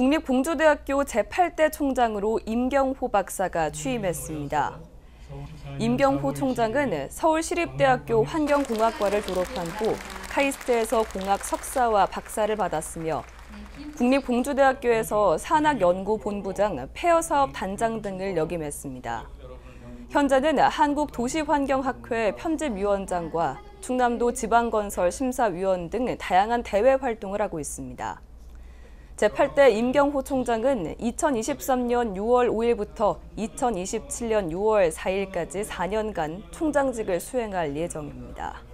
국립공주대학교 제8대 총장으로 임경호 박사가 취임했습니다. 임경호 총장은 서울시립대학교 환경공학과를 졸업한 후 카이스트에서 공학 석사와 박사를 받았으며 국립공주대학교에서 산학연구본부장, 폐허사업 단장 등을 역임했습니다. 현재는 한국도시환경학회 편집위원장과 충남도 지방건설 심사위원 등 다양한 대외 활동을 하고 있습니다. 제8대 임경호 총장은 2023년 6월 5일부터 2027년 6월 4일까지 4년간 총장직을 수행할 예정입니다.